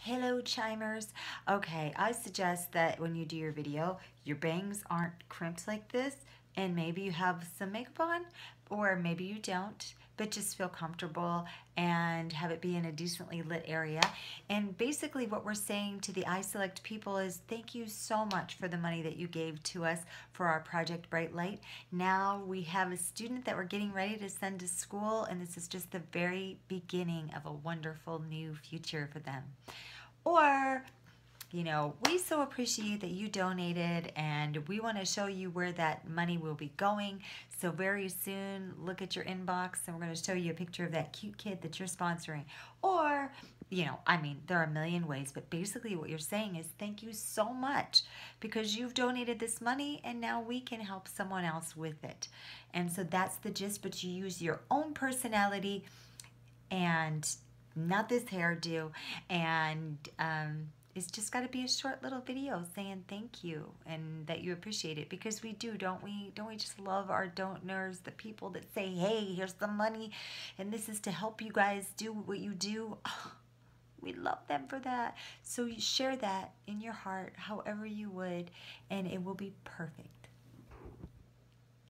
Hello chimers. Okay, I suggest that when you do your video, your bangs aren't crimped like this and maybe you have some makeup on or maybe you don't but just feel comfortable and have it be in a decently lit area. And basically what we're saying to the iSelect people is thank you so much for the money that you gave to us for our Project Bright Light. Now we have a student that we're getting ready to send to school and this is just the very beginning of a wonderful new future for them. Or you know, we so appreciate that you donated and we want to show you where that money will be going. So very soon, look at your inbox and we're going to show you a picture of that cute kid that you're sponsoring. Or, you know, I mean, there are a million ways, but basically what you're saying is thank you so much because you've donated this money and now we can help someone else with it. And so that's the gist, but you use your own personality and not this hairdo and um, it's just got to be a short little video saying thank you and that you appreciate it because we do don't we? Don't we just love our donors the people that say hey here's the money and this is to help you guys do what you do. We love them for that. So you share that in your heart however you would and it will be perfect